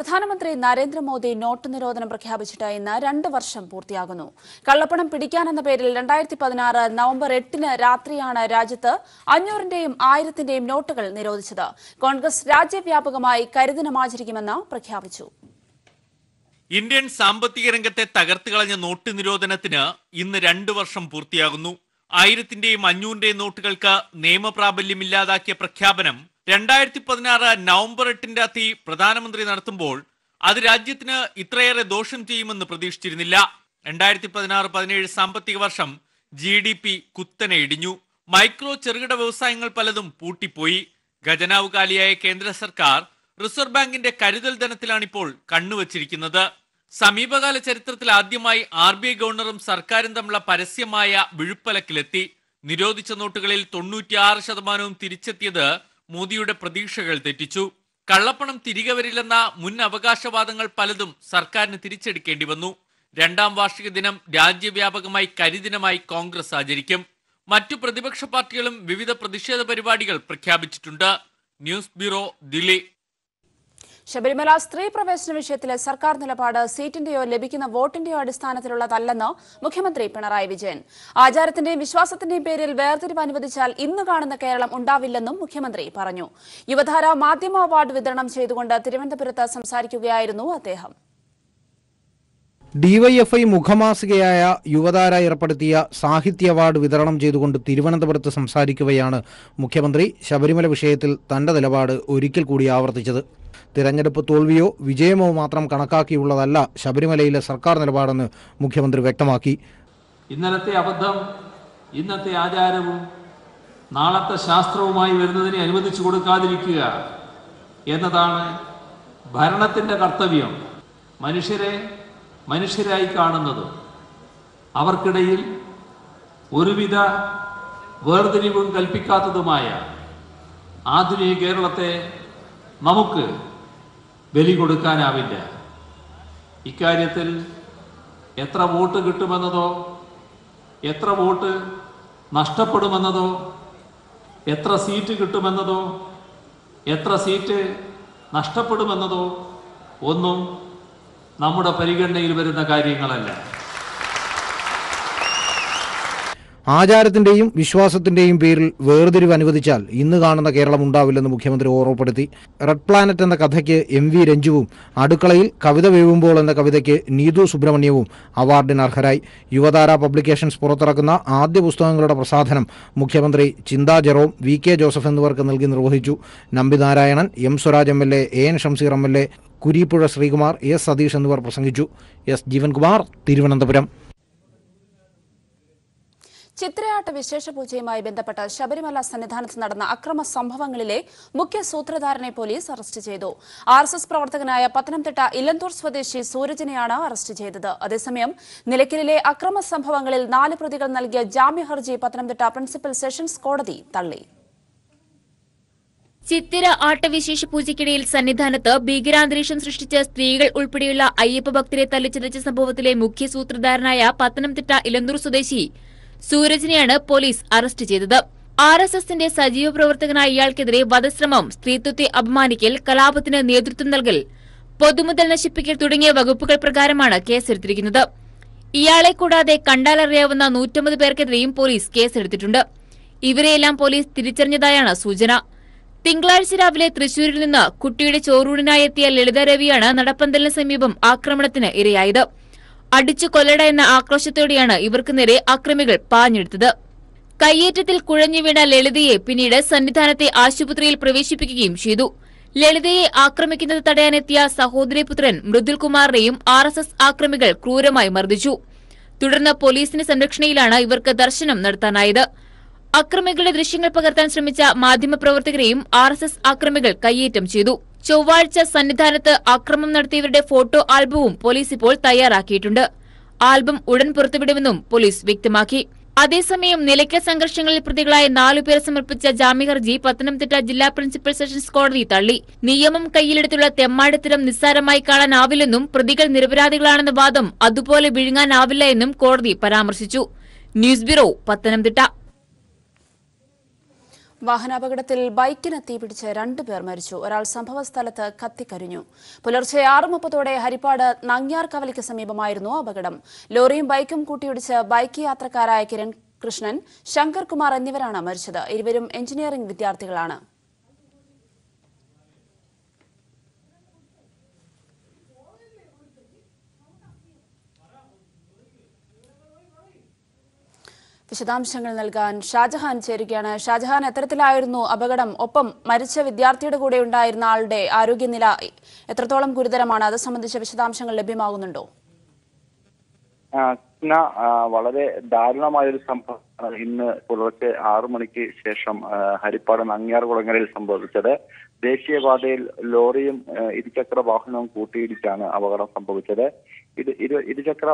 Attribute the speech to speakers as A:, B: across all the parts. A: പ്രധാനമന്ത്രി നരേന്ദ്രമോദി നോട്ട് നിരോധനം പ്രഖ്യാപിച്ചിട്ട് ഇന്ന് രണ്ട് വർഷം പൂർത്തിയാകുന്നു കള്ളപ്പണം പിടിക്കാനെന്ന പേരിൽ രണ്ടായിരത്തി പതിനാറ് നവംബർ എട്ടിന് രാത്രിയാണ് രാജ്യത്ത് അഞ്ഞൂറിന്റെയും ആയിരത്തിന്റെയും നോട്ടുകൾ നിരോധിച്ചത് കോൺഗ്രസ് രാജ്യവ്യാപകമായി കരുതിനമാചരിക്കുമെന്ന് ആചരിക്കുമെന്ന് പ്രഖ്യാപിച്ചു
B: ഇന്ത്യൻ സാമ്പത്തിക രംഗത്തെ കളഞ്ഞ നോട്ട് നിരോധനത്തിന് ഇന്ന് രണ്ടു വർഷം പൂർത്തിയാകുന്നു ആയിരത്തിന്റെയും അഞ്ഞൂറിന്റെയും നോട്ടുകൾക്ക് നിയമപ്രാബല്യം ഇല്ലാതാക്കിയ പ്രഖ്യാപനം രണ്ടായിരത്തി പതിനാറ് നവംബർ എട്ടിന്റെ അത്തി പ്രധാനമന്ത്രി നടത്തുമ്പോൾ അത് രാജ്യത്തിന് ഇത്രയേറെ ദോഷം ചെയ്യുമെന്ന് പ്രതീക്ഷിച്ചിരുന്നില്ല രണ്ടായിരത്തി പതിനാറ് പതിനേഴ് സാമ്പത്തിക വർഷം ജി ഡി പി കുത്തനെ ഇടിഞ്ഞു മൈക്രോ ചെറുകിട വ്യവസായങ്ങൾ പലതും പൂട്ടിപ്പോയി ഖജനാവുകാലിയായ കേന്ദ്ര സർക്കാർ റിസർവ് ബാങ്കിന്റെ കരുതൽ ധനത്തിലാണിപ്പോൾ കണ്ണുവച്ചിരിക്കുന്നത് സമീപകാല ചരിത്രത്തിൽ ആദ്യമായി ആർ ബി ഐ ഗവർണറും സർക്കാരും തമ്മിലുള്ള പരസ്യമായ വിഴുപ്പലക്കിലെത്തി നിരോധിച്ച നോട്ടുകളിൽ തൊണ്ണൂറ്റിയാറ് ശതമാനവും തിരിച്ചെത്തിയത് മോദിയുടെ പ്രതീക്ഷകൾ തെറ്റിച്ചു കള്ളപ്പണം തിരികെ വരില്ലെന്ന മുൻ അവകാശവാദങ്ങൾ പലതും സർക്കാരിന് തിരിച്ചെടുക്കേണ്ടി വന്നു രണ്ടാം വാർഷിക ദിനം രാജ്യവ്യാപകമായി കരിദിനമായി കോൺഗ്രസ് ആചരിക്കും മറ്റു പ്രതിപക്ഷ പാർട്ടികളും വിവിധ പ്രതിഷേധ പരിപാടികൾ പ്രഖ്യാപിച്ചിട്ടുണ്ട് ന്യൂസ് ബ്യൂറോ ദില്ലി
A: ശബരിമല സ്ത്രീ പ്രവേശന വിഷയത്തിലെ സർക്കാർ നിലപാട് സീറ്റിന്റെയോ ലഭിക്കുന്ന വോട്ടിന്റെയോ അടിസ്ഥാനത്തിലുള്ളതല്ലെന്ന് മുഖ്യമന്ത്രി പിണറായി വിജയൻ ആചാരത്തിന്റെയും വിശ്വാസത്തിന്റെയും പേരിൽ വേർതിരിവ് അനുവദിച്ചാൽ ഇന്ന് കാണുന്ന കേരളം ഉണ്ടാവില്ലെന്നും മുഖ്യമന്ത്രി പറഞ്ഞു യുവധാര മാധ്യമ അവാർഡ് വിതരണം ചെയ്തുകൊണ്ട് തിരുവനന്തപുരത്ത് സംസാരിക്കുകയായിരുന്നു അദ്ദേഹം
C: ഡിവൈഎഫ്ഐ മുഖമാസികയായ യുവതാര ഏർപ്പെടുത്തിയ സാഹിത്യ അവാർഡ് വിതരണം ചെയ്തുകൊണ്ട് തിരുവനന്തപുരത്ത് സംസാരിക്കുകയാണ് മുഖ്യമന്ത്രി ശബരിമല വിഷയത്തിൽ തന്റെ നിലപാട് ഒരിക്കൽ കൂടി ആവർത്തിച്ചത് തിരഞ്ഞെടുപ്പ് തോൽവിയോ വിജയമോ മാത്രം കണക്കാക്കിയുള്ളതല്ല ശബരിമലയിലെ സർക്കാർ നിലപാടെന്ന് മുഖ്യമന്ത്രി വ്യക്തമാക്കി
B: ഇന്നലത്തെ അബദ്ധം ഇന്നത്തെ ആചാരവും നാളത്തെ ശാസ്ത്രവുമായി വരുന്നതിനെ അനുവദിച്ചു കൊടുക്കാതിരിക്കുക എന്നതാണ് ഭരണത്തിൻ്റെ കർത്തവ്യം മനുഷ്യരെ മനുഷ്യരായി കാണുന്നത് അവർക്കിടയിൽ ഒരുവിധ വേർതിരിവും കൽപ്പിക്കാത്തതുമായ ആധുനിക കേരളത്തെ നമുക്ക് ബലി കൊടുക്കാനാവില്ല ഇക്കാര്യത്തിൽ എത്ര വോട്ട് കിട്ടുമെന്നതോ എത്ര വോട്ട് നഷ്ടപ്പെടുമെന്നതോ എത്ര സീറ്റ് കിട്ടുമെന്നതോ എത്ര സീറ്റ് നഷ്ടപ്പെടുമെന്നതോ ഒന്നും നമ്മുടെ പരിഗണനയിൽ വരുന്ന കാര്യങ്ങളല്ല
C: ആചാരത്തിന്റെയും വിശ്വാസത്തിന്റെയും പേരിൽ വേർതിരിവ് അനുവദിച്ചാൽ ഇന്ന് കാണുന്ന കേരളം ഉണ്ടാവില്ലെന്ന് മുഖ്യമന്ത്രി ഓർമ്മപ്പെടുത്തി റെഡ് പ്ലാനറ്റ് എന്ന കഥയ്ക്ക് എം വി രഞ്ജുവും അടുക്കളയിൽ കവിത വീഴുമ്പോൾ എന്ന കവിതയ്ക്ക് നീതു സുബ്രഹ്മണ്യവും അവാർഡിന് അർഹരായി യുവതാര പബ്ലിക്കേഷൻസ് പുറത്തിറക്കുന്ന ആദ്യ പുസ്തകങ്ങളുടെ പ്രസാധനം മുഖ്യമന്ത്രി ചിന്താ ജെറോം വി കെ ജോസഫ് എന്നിവർക്ക് നൽകി നിർവഹിച്ചു Nambi Narayanan M Swaraj M L A N Shamseer M L A Kureeppuzha Sreekumar S Satheesh എന്നിവർ പ്രസംഗിച്ചു എസ് ജീവൻകുമാർ തിരുവനന്തപുരം
A: ചിത്രയാട്ട വിശേഷ പൂജയുമായി ബന്ധപ്പെട്ട് ശബരിമല സന്നിധാനത്ത് നടന്ന അക്രമ സംഭവങ്ങളിലെ മുഖ്യ സൂത്രധാരനെ പോലീസ് അറസ്റ്റ് ചെയ്തു ആർ എസ് എസ് പ്രവർത്തകനായ പത്തനംതിട്ട ഇലന്തൂർ സ്വദേശി സൂരജിനെയാണ് അറസ്റ്റ് ചെയ്തത് അതേസമയം നിലയ്ക്കലിലെ അക്രമ സംഭവങ്ങളിൽ നാല് പ്രതികൾ നൽകിയ ജാമ്യഹർജി പത്തനംതിട്ട പ്രിൻസിപ്പൽ സെഷൻസ് കോടതി തള്ളി
D: ചിത്തിര ആട്ടവിശേഷ പൂജയ്ക്കിടയിൽ സന്നിധാനത്ത് ഭീകരാന്തരീക്ഷം സൃഷ്ടിച്ച സ്ത്രീകൾ ഉൾപ്പെടെയുള്ള അയ്യപ്പ ഭക്തരെ തല്ലിച്ചതച്ച സംഭവത്തിലെ മുഖ്യ സൂത്രധാരനായ പത്തനംതിട്ട ഇലന്തൂർ സ്വദേശി സൂരജിനെയാണ് പോലീസ് അറസ്റ്റ് ചെയ്തത് ആർ എസ് എസിന്റെ സജീവ പ്രവർത്തകനായ ഇയാൾക്കെതിരെ വധശ്രമം സ്ത്രീത്വത്തെ അപമാനിക്കൽ കലാപത്തിന് നേതൃത്വം നൽകൽ പൊതുമുതൽ നശിപ്പിക്കൽ തുടങ്ങിയ വകുപ്പുകൾ പ്രകാരമാണ് കേസെടുത്തിരിക്കുന്നത് ഇയാളെ കൂടാതെ കണ്ടാലറിയാവുന്ന നൂറ്റമ്പത് പേർക്കെതിരെയും പോലീസ് കേസെടുത്തിട്ടുണ്ട് ഇവരെയെല്ലാം പോലീസ് തിരിച്ചറിഞ്ഞതായാണ് സൂചന തിങ്കളാഴ്ച രാവിലെ തൃശൂരിൽ നിന്ന് കുട്ടിയുടെ ചോറൂടിനായെത്തിയ ലളിത രവിയാണ് നടപ്പന്തലിന് സമീപം ആക്രമണത്തിന് ഇരയായത് അടിച്ചു കൊല്ലട എന്ന ആക്രോശത്തോടെയാണ് ഇവർക്ക് നേരെ അക്രമികൾ പാഞ്ഞെടുത്തത് കയ്യേറ്റത്തിൽ കുഴഞ്ഞു വീണ ലളിതയെ പിന്നീട് സന്നിധാനത്തെ ആശുപത്രിയിൽ പ്രവേശിപ്പിക്കുകയും ചെയ്തു ലളിതയെ ആക്രമിക്കുന്നത് തടയാനെത്തിയ സഹോദരിപുത്രൻ മൃദുൽകുമാറിനെയും ആർ എസ് എസ് ആക്രമികൾ ക്രൂരമായി മർദ്ദിച്ചു തുടർന്ന് പോലീസിന്റെ സംരക്ഷണയിലാണ് ഇവർക്ക് ദർശനം നടത്താനായത് അക്രമികളുടെ ദൃശ്യങ്ങൾ പകർത്താൻ ശ്രമിച്ച മാധ്യമപ്രവർത്തകരെയും ആർ എസ് എസ് ആക്രമികൾ കയ്യേറ്റം ചെയ്തു ചൊവ്വാഴ്ച സന്നിധാനത്ത് അക്രമം നടത്തിയവരുടെ ഫോട്ടോ ആൽബവും പോലീസ് ഇപ്പോൾ തയ്യാറാക്കിയിട്ടുണ്ട് ആൽബം ഉടൻ പുറത്തുവിടുമെന്നും പോലീസ് വ്യക്തമാക്കി അതേസമയം നിലയ്ക്കൽ സംഘർഷങ്ങളിൽ പ്രതികളായ നാലുപേർ സമർപ്പിച്ച ജാമ്യഹർജി പത്തനംതിട്ട ജില്ലാ പ്രിൻസിപ്പൽ സെഷൻസ് കോടതി തള്ളി നിയമം കയ്യിലെടുത്തുള്ള തെമ്മാടിത്തരം നിസ്സാരമായി കാണാനാവില്ലെന്നും പ്രതികൾ നിരപരാധികളാണെന്ന വാദം അതുപോലെ വിഴുങ്ങാനാവില്ല എന്നും കോടതി പരാമർശിച്ചു ന്യൂസ് ബ്യൂറോ പത്തനംതിട്ട
A: വാഹനാപകടത്തിൽ ബൈക്കിന് തീപിടിച്ച് രണ്ടുപേർ മരിച്ചു ഒരാൾ സംഭവസ്ഥലത്ത് കത്തിക്കരിഞ്ഞു പുലർച്ചെ ആറ് മുപ്പത്തോടെ ഹരിപ്പാട് നങ്ങ്യാർ കവലയ്ക്ക് സമീപമായിരുന്നു അപകടം ലോറിയും ബൈക്കും കൂട്ടിയിടിച്ച് ബൈക്ക് യാത്രക്കാരായ കിരൺ കൃഷ്ണൻ ശങ്കർ കുമാർ എന്നിവരാണ് മരിച്ചത് ഇരുവരും എഞ്ചിനീയറിംഗ് വിദ്യാർത്ഥികളാണ് വിശദാംശങ്ങൾ നൽകാൻ ഷാജഹാൻ ചേരുകയാണ് ഷാജഹാൻ എത്തരത്തിലായിരുന്നു അപകടം ഒപ്പം മരിച്ച വിദ്യാർത്ഥിയുടെ കൂടെ ഉണ്ടായിരുന്ന ആളുടെ ആരോഗ്യനില എത്രത്തോളം ഗുരുതരമാണ് അത് സംബന്ധിച്ച വിശദാംശങ്ങൾ ലഭ്യമാകുന്നുണ്ടോ
E: വളരെ ദാരുണമായൊരു സംഭവമാണ് ഇന്ന് പുലർച്ചെ ആറു മണിക്ക് ശേഷം ഹരിപ്പാട് നങ്ങിയാർ കുളങ്ങരയിൽ സംഭവിച്ചത് ദേശീയപാതയിൽ ലോറിയും ഇരുചക്ര വാഹനവും കൂട്ടിയിടിച്ചാണ് അപകടം സംഭവിച്ചത് ഇത് ഇരു ഇരുചക്ര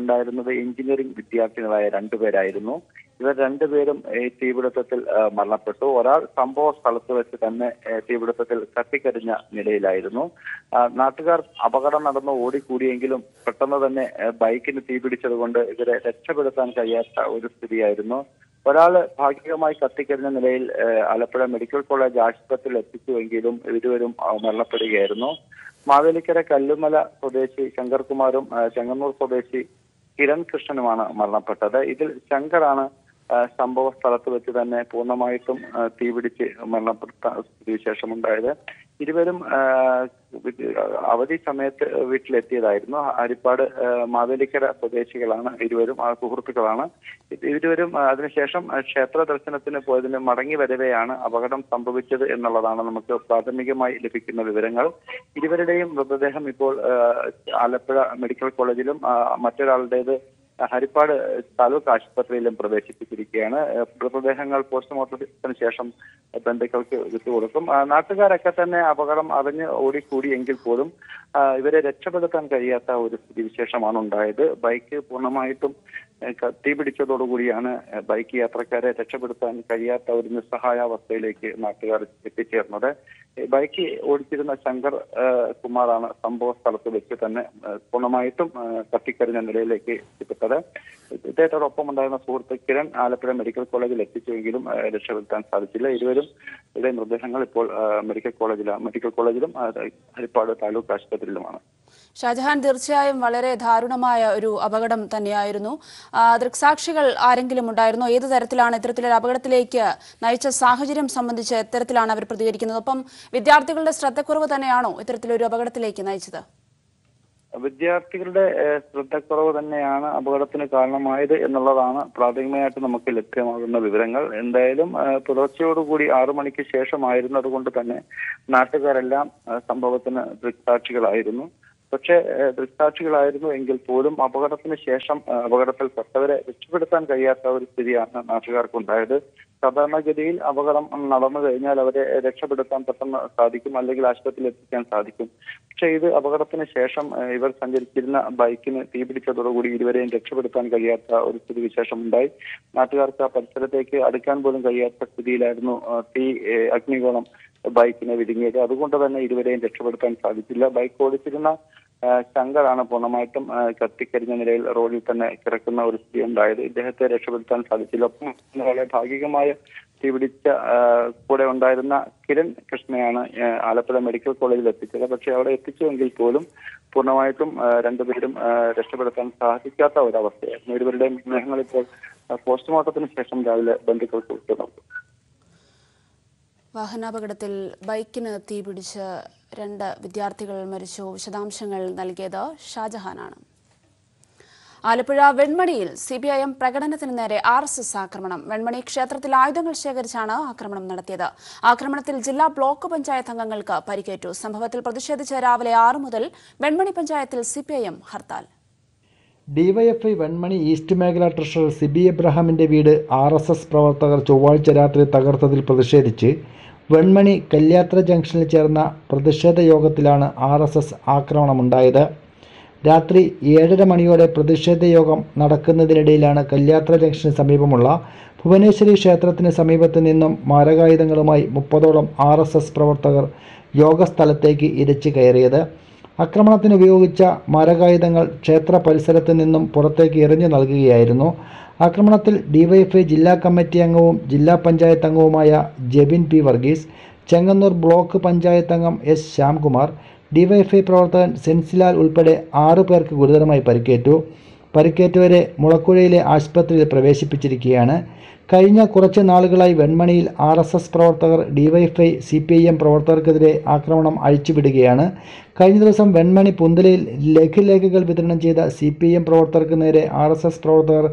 E: ഉണ്ടായിരുന്നത് എഞ്ചിനീയറിംഗ് വിദ്യാർത്ഥികളായ രണ്ടുപേരായിരുന്നു ഇവർ രണ്ടുപേരും തീപിടുത്തത്തിൽ മരണപ്പെട്ടു ഒരാൾ സംഭവ സ്ഥലത്ത് വെച്ച് തന്നെ തീപിടുത്തത്തിൽ കത്തിക്കരിഞ്ഞ നിലയിലായിരുന്നു നാട്ടുകാർ അപകടം നടന്ന് ഓടിക്കൂടിയെങ്കിലും പെട്ടെന്ന് തന്നെ ബൈക്കിന് തീപിടിച്ചതുകൊണ്ട് ഇവരെ രക്ഷപ്പെടുത്താൻ കഴിയാത്ത ഒരു സ്ഥിതിയായിരുന്നു ഒരാൾ ഭാഗികമായി കത്തിക്കരുന്ന നിലയിൽ ആലപ്പുഴ മെഡിക്കൽ കോളേജ് ആശുപത്രിയിൽ എത്തിച്ചുവെങ്കിലും ഇരുവരും മരണപ്പെടുകയായിരുന്നു മാവേലിക്കര കല്ലുമല സ്വദേശി ശങ്കർകുമാറും ചെങ്ങന്നൂർ സ്വദേശി കിരൺ കൃഷ്ണനുമാണ് മരണപ്പെട്ടത് ഇതിൽ ശങ്കറാണ് സംഭവ സ്ഥലത്ത് വെച്ച് തന്നെ പൂർണ്ണമായിട്ടും തീപിടിച്ച് മരണപ്പെട്ട സ്ഥിതിവിശേഷമുണ്ടായത് ഇരുവരും അവധി സമയത്ത് വീട്ടിലെത്തിയതായിരുന്നു ഹരിപ്പാട് മാവേലിക്കര സ്വദേശികളാണ് ഇരുവരും ആ സുഹൃത്തുക്കളാണ് ഇരുവരും അതിനുശേഷം ക്ഷേത്ര ദർശനത്തിന് പോയതിന് മടങ്ങി വരവെയാണ് അപകടം സംഭവിച്ചത് എന്നുള്ളതാണ് നമുക്ക് പ്രാഥമികമായി ലഭിക്കുന്ന വിവരങ്ങൾ ഇരുവരുടെയും മൃതദേഹം ഇപ്പോൾ ആലപ്പുഴ മെഡിക്കൽ കോളേജിലും മറ്റൊരാളുടേത് ഹരിപ്പാട് താലൂക്ക് ആശുപത്രിയിലും പ്രവേശിപ്പിച്ചിരിക്കുകയാണ് മൃതദേഹങ്ങൾ പോസ്റ്റ്മോർട്ടത്തിന് ശേഷം ബന്ധുക്കൾക്ക് കൊടുക്കും നാട്ടുകാരൊക്കെ തന്നെ അപകടം അറിഞ്ഞ് ഓടിക്കൂടിയെങ്കിൽ പോലും ഇവരെ രക്ഷപ്പെടുത്താൻ കഴിയാത്ത ഒരു വിശേഷമാണ് ഉണ്ടായത് ബൈക്ക് പൂർണ്ണമായിട്ടും തീപിടിച്ചതോടുകൂടിയാണ് ബൈക്ക് യാത്രക്കാരെ രക്ഷപ്പെടുത്താൻ കഴിയാത്ത ഒരു നിസ്സഹായാവസ്ഥയിലേക്ക് നാട്ടുകാർ എത്തിച്ചേർന്നത് ബൈക്ക് ഓടിച്ചിരുന്ന ശങ്കർ കുമാറാണ് സംഭവ സ്ഥലത്ത് വെച്ച് തന്നെ പൂർണ്ണമായിട്ടും കത്തിക്കരിഞ്ഞ നിലയിലേക്ക് എത്തിപ്പെട്ടത് ഇദ്ദേഹത്തോടൊപ്പം ഉണ്ടായിരുന്ന സുഹൃത്ത് കിരൺ ആലപ്പുഴ മെഡിക്കൽ കോളേജിൽ എത്തിച്ചുവെങ്കിലും രക്ഷപ്പെടുത്താൻ സാധിച്ചില്ല ഇരുവരും ഇവിടെ മൃതദേഹങ്ങൾ ഇപ്പോൾ മെഡിക്കൽ കോളേജിലാണ് മെഡിക്കൽ കോളേജിലും ഹരിപ്പാട് താലൂക്ക് ആശുപത്രിയിലുമാണ്
A: ഷാജഹാൻ തീർച്ചയായും വളരെ ദാരുണമായ ഒരു അപകടം തന്നെയായിരുന്നു ദൃക്സാക്ഷികൾ ആരെങ്കിലും ഉണ്ടായിരുന്നോ ഏത് തരത്തിലാണ് ഇത്തരത്തിലൊരു അപകടത്തിലേക്ക് നയിച്ച സാഹചര്യം സംബന്ധിച്ച് ഇത്തരത്തിലാണ് അവർ പ്രതികരിക്കുന്നത് ഒപ്പം വിദ്യാർത്ഥികളുടെ ശ്രദ്ധക്കുറവ് തന്നെയാണോ ഇത്തരത്തിലൊരു അപകടത്തിലേക്ക് നയിച്ചത്
E: വിദ്യാർത്ഥികളുടെ ശ്രദ്ധക്കുറവ് തന്നെയാണ് അപകടത്തിന് കാരണമായത് എന്നുള്ളതാണ് പ്രാഥമികമായിട്ട് നമുക്ക് ലഭ്യമാകുന്ന വിവരങ്ങൾ എന്തായാലും പുലർച്ചയോടുകൂടി ആറു മണിക്ക് ശേഷമായിരുന്നതുകൊണ്ട് തന്നെ നാട്ടുകാരെല്ലാം സംഭവത്തിന് ദൃക്സാക്ഷികളായിരുന്നു പക്ഷെ ദൃക്സാക്ഷികളായിരുന്നു എങ്കിൽ പോലും അപകടത്തിന് ശേഷം അപകടത്തിൽപ്പെട്ടവരെ രക്ഷപ്പെടുത്താൻ കഴിയാത്ത ഒരു സ്ഥിതിയാണ് നാട്ടുകാർക്കുണ്ടായത് സാധാരണഗതിയിൽ അപകടം നടന്നു കഴിഞ്ഞാൽ അവരെ രക്ഷപ്പെടുത്താൻ പെട്ടെന്ന് സാധിക്കും അല്ലെങ്കിൽ ആശുപത്രിയിൽ എത്തിക്കാൻ സാധിക്കും പക്ഷേ ഇത് അപകടത്തിന് ശേഷം ഇവർ സഞ്ചരിച്ചിരുന്ന ബൈക്കിന് തീപിടിച്ചതോടുകൂടി ഇരുവരെയും രക്ഷപ്പെടുത്താൻ കഴിയാത്ത ഒരു വിശേഷം ഉണ്ടായി നാട്ടുകാർക്ക് ആ പരിസരത്തേക്ക് അടുക്കാൻ പോലും കഴിയാത്ത സ്ഥിതിയിലായിരുന്നു തീ അഗ്നികോളം ബൈക്കിനെ വിഴുങ്ങിയത് അതുകൊണ്ട് തന്നെ ഇരുവരെയും രക്ഷപ്പെടുത്താൻ സാധിച്ചില്ല ബൈക്ക് ഓടിച്ചിരുന്ന ശങ്കറാണ് പൂർണ്ണമായിട്ടും കത്തിക്കരിഞ്ഞ നിലയിൽ റോഡിൽ തന്നെ കിടക്കുന്ന ഒരു സ്ഥിതി ഉണ്ടായത് ഇദ്ദേഹത്തെ രക്ഷപ്പെടുത്താൻ സാധിച്ചില്ല ഒപ്പം വളരെ ഭാഗികമായ തീപിടിച്ച കൂടെ ഉണ്ടായിരുന്ന കിരൺ കൃഷ്ണയാണ് ആലപ്പുഴ മെഡിക്കൽ കോളേജിൽ എത്തിച്ചത് പക്ഷെ അവിടെ എത്തിച്ചുവെങ്കിൽ പോലും പൂർണ്ണമായിട്ടും രണ്ടുപേരും രക്ഷപ്പെടുത്താൻ സാധിക്കാത്ത ഒരവസ്ഥയായിരുന്നു ഇരുവരുടെയും മൃതദേഹങ്ങൾ ഇപ്പോൾ പോസ്റ്റ്മോർട്ടത്തിന് ശേഷം രാവിലെ ബന്ധുക്കൾക്ക് വിട്ടു
A: വാഹനാപകടത്തിൽ ബൈക്കിന് തീപിടിച്ച് രണ്ട് വിദ്യാർത്ഥികൾ മരിച്ചു വിശദാംശങ്ങൾ നൽകിയത് ഷാജഹാനാണ് ആലപ്പുഴ വെൺമണിയിൽ സിപിഐഎം പ്രകടനത്തിന് നേരെ ആർ എസ് എസ് ആക്രമണം വെൺമണി ക്ഷേത്രത്തിൽ ആയുധങ്ങൾ ശേഖരിച്ചാണ് ആക്രമണം നടത്തിയത് ആക്രമണത്തിൽ ജില്ലാ ബ്ലോക്ക് പഞ്ചായത്ത് അംഗങ്ങൾക്ക് പരിക്കേറ്റു സംഭവത്തിൽ പ്രതിഷേധിച്ച് രാവിലെ ആറ് മുതൽ വെൺമണി പഞ്ചായത്തിൽ CPIM hartal
C: DYFI Venmani east മേഖല ട്രഷറർ സിബി എബ്രഹാമിന്റെ വീട് ആർ എസ് എസ് പ്രവർത്തകർ ചൊവ്വാഴ്ച രാത്രി തകർത്തതിൽ പ്രതിഷേധിച്ച് വെൺമണി കല്യാത്ര ജംഗ്ഷനിൽ ചേർന്ന പ്രതിഷേധ യോഗത്തിലാണ് ആർ എസ് എസ് ആക്രമണമുണ്ടായത് രാത്രി ഏഴര മണിയോടെ പ്രതിഷേധ യോഗം നടക്കുന്നതിനിടയിലാണ് കല്യാത്ര ജംഗ്ഷന് സമീപമുള്ള ഭുവനേശ്വരി ക്ഷേത്രത്തിന് സമീപത്ത് നിന്നും മാരകായുധങ്ങളുമായി മുപ്പതോളം ആർ എസ് എസ് പ്രവർത്തകർ യോഗസ്ഥലത്തേക്ക് ഇരച്ചു കയറിയത് ആക്രമണത്തിന് ഉപയോഗിച്ച മാരകായുധങ്ങൾ ക്ഷേത്ര പരിസരത്ത് നിന്നും പുറത്തേക്ക് എറിഞ്ഞു നൽകുകയായിരുന്നു ആക്രമണത്തിൽ ഡിവൈഎഫ്ഐ ജില്ലാ കമ്മിറ്റി അംഗവും ജില്ലാ പഞ്ചായത്ത് അംഗവുമായ ജെബിൻ പി വർഗീസ് ചെങ്ങന്നൂർ ബ്ലോക്ക് പഞ്ചായത്ത് അംഗം എസ് ശ്യാംകുമാർ ഡിവൈഎഫ്ഐ പ്രവർത്തകൻ സെൻസിലാൽ ഉൾപ്പെടെ ആറു പേർക്ക് ഗുരുതരമായി പരിക്കേറ്റു പരിക്കേറ്റവരെ മുളക്കുഴയിലെ ആശുപത്രിയിൽ പ്രവേശിപ്പിച്ചിരിക്കുകയാണ് കഴിഞ്ഞ കുറച്ച് നാളുകളായി വെൺമണിയിൽ ആർ എസ് എസ് പ്രവർത്തകർ DYFI C P I M പ്രവർത്തകർക്കെതിരെ ആക്രമണം അഴിച്ചുവിടുകയാണ് കഴിഞ്ഞ ദിവസം വെൺമണി പുന്തലയിൽ ലഘുലേഖകൾ വിതരണം ചെയ്ത സി പി ഐ എം പ്രവർത്തകർക്ക് നേരെ ആർ എസ് എസ് പ്രവർത്തകർ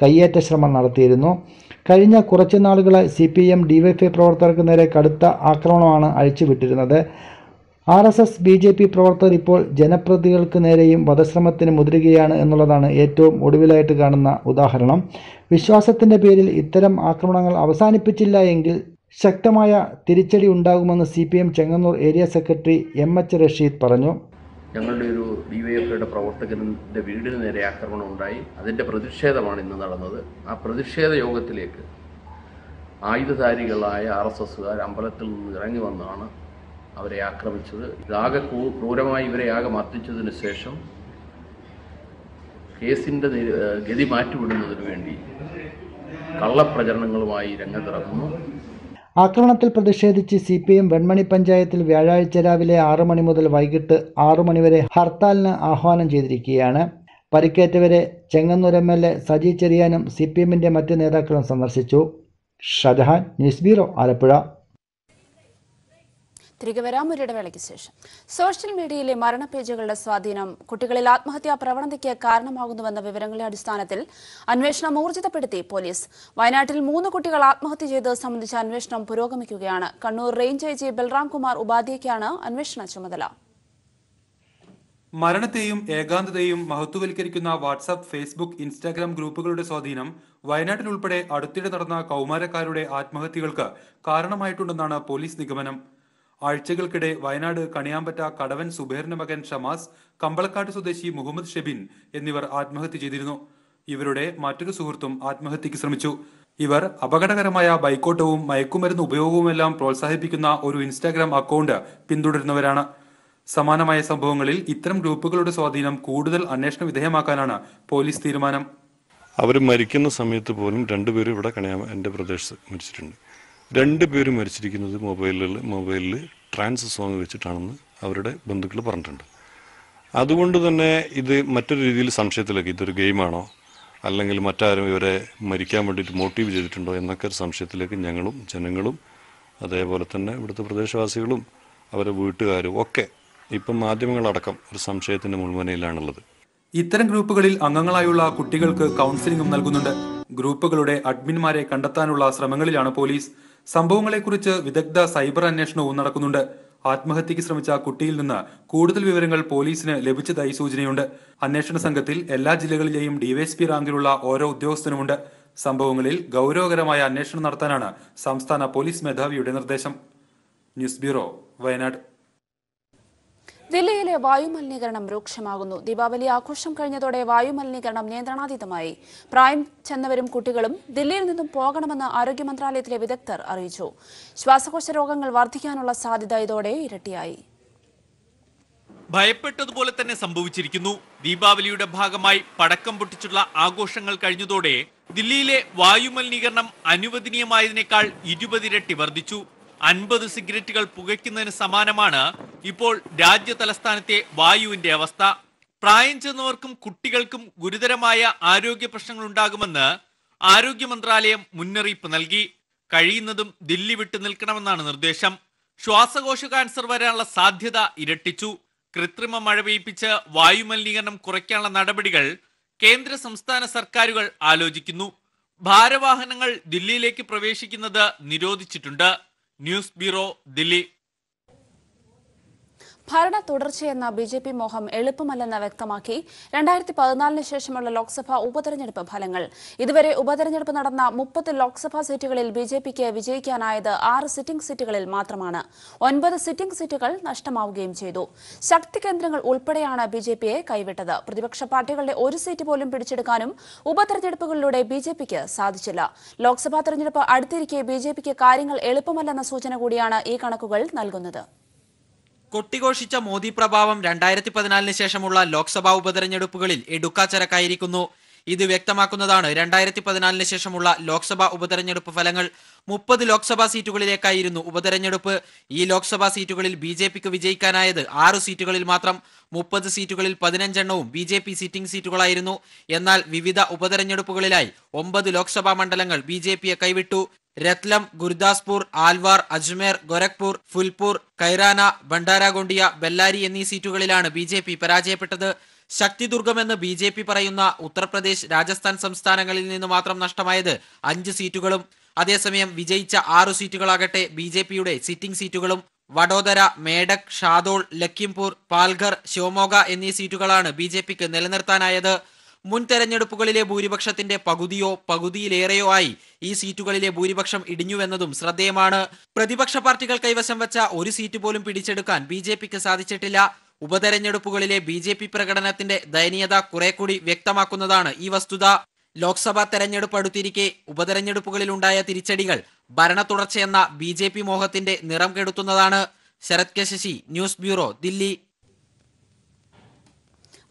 C: കയ്യേറ്റ ശ്രമം നടത്തിയിരുന്നു കഴിഞ്ഞ കുറച്ച് നാളുകളായി സി പി എം ഡിവൈഎഫ്ഐ പ്രവർത്തകർക്ക് നേരെ കടുത്ത ആക്രമണമാണ് അഴിച്ചുവിട്ടിരുന്നത് R S S B J P പ്രവർത്തകർ ഇപ്പോൾ ജനപ്രതികൾക്ക് നേരെയും വധശ്രമത്തിന് മുതിരുകയാണ് എന്നുള്ളതാണ് ഏറ്റവും ഒടുവിലായിട്ട് കാണുന്ന ഉദാഹരണം വിശ്വാസത്തിൻ്റെ പേരിൽ ഇത്തരം ആക്രമണങ്ങൾ അവസാനിപ്പിച്ചില്ല എങ്കിൽ ശക്തമായ തിരിച്ചടി ഉണ്ടാകുമെന്ന് C P M Chengannur area secretary M H Rasheed പറഞ്ഞു
B: ഞങ്ങളുടെ ഒരു ഡി വൈ ഐയുടെ പ്രവർത്തകൻ്റെ വീടിന് നേരെ ആക്രമണം ഉണ്ടായി അതിൻ്റെ പ്രതിഷേധമാണ് ഇന്ന് നടന്നത് ആ പ്രതിഷേധ യോഗത്തിലേക്ക് ആയുധധാരികളായ ആർ എസ്
E: എസുകാർ അമ്പലത്തിൽ നിന്ന് ഇറങ്ങി വന്നാണ് അവരെ ആക്രമിച്ചത് ഇതാകെ ക്രൂരമായി ഇവരെ ആകെ മർദ്ദിച്ചതിന് ശേഷം കേസിൻ്റെ ഗതി
B: മാറ്റിവിടുന്നതിന് വേണ്ടി കള്ളപ്രചരണങ്ങളുമായി രംഗത്തിറങ്ങുന്നു
C: ആക്രമണത്തിൽ പ്രതിഷേധിച്ച് സി പി എം വെൺമണി പഞ്ചായത്തിൽ വ്യാഴാഴ്ച രാവിലെ ആറു മണി മുതൽ വൈകിട്ട് ആറു മണിവരെ ഹർത്താലിന് ആഹ്വാനം ചെയ്തിരിക്കുകയാണ് പരിക്കേറ്റവരെ Chengannur M L A Saji ചെറിയാനും സി പി എമ്മിൻ്റെ മറ്റ് നേതാക്കളും സന്ദർശിച്ചു ഷജഹാൻ ന്യൂസ് ബ്യൂറോ ആലപ്പുഴ
A: തിരികെ വരാം ഇടവേളയ്ക്ക് ശേഷം സോഷ്യൽ മീഡിയയിലെ മരണ പേജുകളുടെ സ്വാധീനം കുട്ടികളിൽ ആത്മഹത്യാ പ്രവണതയ്ക്ക് കാരണമാകുന്നുവെന്ന വിവരങ്ങളെ അടിസ്ഥാനത്തിൽ അന്വേഷണം ഊർജിതപ്പെടുത്തി പോലീസ് വയനാട്ടിൽ മൂന്ന് കുട്ടികൾ ആത്മഹത്യ ചെയ്തത് സംബന്ധിച്ച അന്വേഷണം പുരോഗമിക്കുകയാണ് Kannur range I G Balram Kumar ഉപാധ്യയ്ക്കാണ് അന്വേഷണ ചുമതല
F: മരണത്തെയും ഏകാന്തതയും മഹത്വവൽക്കരിക്കുന്ന വാട്സ്ആപ്പ് ഫേസ്ബുക്ക് ഇൻസ്റ്റാഗ്രാം ഗ്രൂപ്പുകളുടെ സ്വാധീനം വയനാട്ടിൽ അടുത്തിടെ നടന്ന കൗമാരക്കാരുടെ ആത്മഹത്യകൾക്ക് കാരണമായിട്ടുണ്ടെന്നാണ് പോലീസ് നിഗമനം ആഴ്ചകൾക്കിടെ വയനാട് കണിയാമ്പറ്റ കടവൻ സുബേറിന്റെ മകൻ ഷമാസ് കമ്പളക്കാട് സ്വദേശി മുഹമ്മദ് ഷെബിൻ എന്നിവർ ആത്മഹത്യ ചെയ്തിരുന്നു ഇവരുടെ മറ്റൊരു സുഹൃത്തും ആത്മഹത്യക്ക് ശ്രമിച്ചു ഇവർ അപകടകരമായ ബൈക്കോട്ടവും മയക്കുമരുന്ന് ഉപയോഗവുമെല്ലാം പ്രോത്സാഹിപ്പിക്കുന്ന ഒരു ഇൻസ്റ്റാഗ്രാം അക്കൗണ്ട് പിന്തുടരുന്നവരാണ് സമാനമായ സംഭവങ്ങളിൽ ഇത്തരം ഗ്രൂപ്പുകളുടെ സ്വാധീനം കൂടുതൽ അന്വേഷണ വിധേയമാക്കാനാണ് പോലീസ് തീരുമാനം
E: അവർ മരിക്കുന്ന സമയത്ത് പോലും രണ്ടുപേരും ഇവിടെ കണിയാ എൻ്റെ പ്രദേശത്ത് മരിച്ചിട്ടുണ്ട് രണ്ട് പേര് മരിച്ചിരിക്കുന്നത് മൊബൈലിൽ മൊബൈലിൽ ട്രാൻസ് സോങ് വെച്ചിട്ടാണെന്ന് അവരുടെ ബന്ധുക്കൾ പറഞ്ഞിട്ടുണ്ട് അതുകൊണ്ട് തന്നെ ഇത് മറ്റൊരു രീതിയിൽ സംശയത്തിലേക്ക് ഇതൊരു ഗെയിമാണോ അല്ലെങ്കിൽ മറ്റാരും ഇവരെ മരിക്കാൻ വേണ്ടിയിട്ട് മോട്ടീവ് ചെയ്തിട്ടുണ്ടോ എന്നൊക്കെ ഒരു സംശയത്തിലേക്ക് ഞങ്ങളും ജനങ്ങളും അതേപോലെ തന്നെ ഇവിടുത്തെ പ്രദേശവാസികളും അവരെ വീട്ടുകാരും ഒക്കെ ഇപ്പം മാധ്യമങ്ങളടക്കം ഒരു സംശയത്തിൻ്റെ മുൾമനയിലാണുള്ളത്
F: ഇത്തരം ഗ്രൂപ്പുകളിൽ അംഗങ്ങളായുള്ള കുട്ടികൾക്ക് കൗൺസിലിംഗും നൽകുന്നുണ്ട് ഗ്രൂപ്പുകളുടെ അഡ്മിന്മാരെ കണ്ടെത്താനുള്ള ശ്രമങ്ങളിലാണ് പോലീസ് സംഭവങ്ങളെക്കുറിച്ച് വിദഗ്ധ സൈബർ അന്വേഷണവും നടക്കുന്നുണ്ട് ആത്മഹത്യക്ക് ശ്രമിച്ച കുട്ടിയിൽ നിന്ന് കൂടുതൽ വിവരങ്ങൾ പോലീസിന് ലഭിച്ചതായി സൂചനയുണ്ട് അന്വേഷണ സംഘത്തിൽ എല്ലാ ജില്ലകളിലെയും ഡിവൈഎസ്പി റാങ്കിലുള്ള ഓരോ ഉദ്യോഗസ്ഥനുമുണ്ട് സംഭവങ്ങളിൽ ഗൗരവകരമായ അന്വേഷണം നടത്താനാണ് സംസ്ഥാന പോലീസ് മേധാവിയുടെ നിർദ്ദേശം ന്യൂസ് ബ്യൂറോ വയനാട്
A: ദില്ലിയിലെ വായുമലിനീകരണം രൂക്ഷമാകുന്നു ദീപാവലി ആഘോഷം കഴിഞ്ഞതോടെ വായുമലിനീകരണം നിയന്ത്രണാതീതമായി പ്രായം ചെന്നവരും കുട്ടികളും ദില്ലിയിൽ നിന്നും പോകണമെന്ന് ആരോഗ്യ മന്ത്രാലയത്തിലെ വിദഗ്ധർ അറിയിച്ചു ശ്വാസകോശ രോഗങ്ങൾ വർദ്ധിക്കാനുള്ള സാധ്യത ഇതോടെ ഇരട്ടിയായി
B: ഭയപ്പെട്ടതുപോലെ തന്നെ സംഭവിച്ചിരിക്കുന്നു ദീപാവലിയുടെ ഭാഗമായി പടക്കം പൊട്ടിച്ചുള്ള ആഘോഷങ്ങൾ കഴിഞ്ഞതോടെ ദില്ലിയിലെ വായുമലിനീകരണം അനുവദനീയമായതിനേക്കാൾ ഇരുപതിരട്ടി വർദ്ധിച്ചു അൻപത് സിഗരറ്റുകൾ പുകയ്ക്കുന്നതിന് സമാനമാണ് ഇപ്പോൾ രാജ്യ തലസ്ഥാനത്തെ വായുവിന്റെ അവസ്ഥ പ്രായം ചെന്നവർക്കും കുട്ടികൾക്കും ഗുരുതരമായ ആരോഗ്യ പ്രശ്നങ്ങൾ ഉണ്ടാകുമെന്ന് ആരോഗ്യ മന്ത്രാലയം മുന്നറിയിപ്പ് നൽകി കഴിയുന്നതും ദില്ലി വിട്ടു നിൽക്കണമെന്നാണ് നിർദ്ദേശം ശ്വാസകോശ കാൻസർ വരാനുള്ള സാധ്യത ഇരട്ടിച്ചു കൃത്രിമ മഴ പെയ്പ്പിച്ച് വായുമലിനീകരണം കുറയ്ക്കാനുള്ള നടപടികൾ കേന്ദ്ര സംസ്ഥാന സർക്കാരുകൾ ആലോചിക്കുന്നു ഭാരവാഹനങ്ങൾ ദില്ലിയിലേക്ക് പ്രവേശിക്കുന്നത് നിരോധിച്ചിട്ടുണ്ട് ന്യൂസ് ബ്യൂറോ ദില്ലി
A: ഭരണ തുടർച്ചയെന്ന ബി ജെ പി മോഹം എളുപ്പമല്ലെന്ന് വ്യക്തമാക്കി രണ്ടായിരത്തി പതിനാലിന് ശേഷമുള്ള ലോക്സഭാ ഉപതെരഞ്ഞെടുപ്പ് ഫലങ്ങൾ ഇതുവരെ ഉപതെരഞ്ഞെടുപ്പ് നടന്ന മുപ്പത് ലോക്സഭാ സീറ്റുകളിൽ ബി ജെ പിക്ക് വിജയിക്കാനായത് ആറ് സിറ്റിംഗ് സീറ്റുകളിൽ മാത്രമാണ് ഒൻപത് സിറ്റിംഗ് സീറ്റുകൾ നഷ്ടമാവുകയും ചെയ്തു ശക്തി കേന്ദ്രങ്ങൾ ഉൾപ്പെടെയാണ് ബി ജെ പിയെ കൈവിട്ടത് പ്രതിപക്ഷ പാർട്ടികളുടെ ഒരു സീറ്റ് പോലും പിടിച്ചെടുക്കാനും ഉപതെരഞ്ഞെടുപ്പുകളിലൂടെ ബി ജെ പിക്ക് സാധിച്ചില്ല ലോക്സഭാ തെരഞ്ഞെടുപ്പ് അടുത്തിരിക്കെ ബി ജെ പിക്ക് കാര്യങ്ങൾ എളുപ്പമല്ലെന്ന സൂചന കൂടിയാണ് ഈ കണക്കുകൾ നൽകുന്നത്
G: കൊട്ടിഘോഷിച്ച മോദി പ്രഭാവം രണ്ടായിരത്തി പതിനാലിന് ശേഷമുള്ള ലോക്സഭാ ഉപതെരഞ്ഞെടുപ്പുകളിൽ എടുക്കാച്ചരക്കായിരിക്കുന്നു ഇത് വ്യക്തമാക്കുന്നതാണ് രണ്ടായിരത്തി പതിനാലിന് ശേഷമുള്ള ലോക്സഭാ ഉപതെരഞ്ഞെടുപ്പ് ഫലങ്ങൾ മുപ്പത് ലോക്സഭാ സീറ്റുകളിലേക്കായിരുന്നു ഉപതെരഞ്ഞെടുപ്പ് ഈ ലോക്സഭാ സീറ്റുകളിൽ ബി ജെ പിക്ക് വിജയിക്കാനായത് ആറ് സീറ്റുകളിൽ മാത്രം മുപ്പത് സീറ്റുകളിൽ പതിനഞ്ചെണ്ണവും ബി ജെ പി സിറ്റിംഗ് സീറ്റുകളായിരുന്നു എന്നാൽ വിവിധ ഉപതെരഞ്ഞെടുപ്പുകളിലായി ഒമ്പത് ലോക്സഭാ മണ്ഡലങ്ങൾ ബി ജെ പിയെ കൈവിട്ടു രത്ലം ഗുരുദാസ്പൂർ ആൽവാർ അജ്മേർ ഗൊരഖ്പൂർ ഫുൽപൂർ കൈറാന ഭണ്ഡാരഗോണ്ടിയ ബെല്ലാരി എന്നീ സീറ്റുകളിലാണ് ബി ജെ പി പരാജയപ്പെട്ടത് ശക്തിദുർഗമെന്ന് ബി ജെ പി പറയുന്ന ഉത്തർപ്രദേശ് രാജസ്ഥാൻ സംസ്ഥാനങ്ങളിൽ നിന്ന് മാത്രം നഷ്ടമായത് അഞ്ച് സീറ്റുകളും അതേസമയം വിജയിച്ച ആറു സീറ്റുകളാകട്ടെ ബി ജെ പിയുടെ സിറ്റിംഗ് സീറ്റുകളും വഡോദര മേഡക് ഷാദോൾ ലഖിംപൂർ പാൽഘർ ശിവമോഗ എന്നീ സീറ്റുകളാണ് ബി ജെ പിക്ക് നിലനിർത്താനായത് മുൻ തെരഞ്ഞെടുപ്പുകളിലെ ഭൂരിപക്ഷത്തിന്റെ പകുതിയോ പകുതിയിലേറെയോ ആയി ഈ സീറ്റുകളിലെ ഭൂരിപക്ഷം ഇടിഞ്ഞുവെന്നതും ശ്രദ്ധേയമാണ് പ്രതിപക്ഷ പാർട്ടികൾ കൈവശം വെച്ച ഒരു സീറ്റ് പോലും പിടിച്ചെടുക്കാൻ ബി ജെ പിക്ക് സാധിച്ചിട്ടില്ല ഉപതെരഞ്ഞെടുപ്പുകളിലെ ബി ജെ പി പ്രകടനത്തിന്റെ ദയനീയത കുറെ കൂടി വ്യക്തമാക്കുന്നതാണ് ഈ വസ്തുത ലോക്സഭാ തെരഞ്ഞെടുപ്പ് അടുത്തിരിക്കെ ഉപതെരഞ്ഞെടുപ്പുകളിലുണ്ടായ തിരിച്ചടികൾ ഭരണ തുടർച്ചയെന്ന ബി ജെ പി മോഹത്തിന്റെ നിറം കെടുത്തുന്നതാണ് Sarath K Sasi news bureau Delhi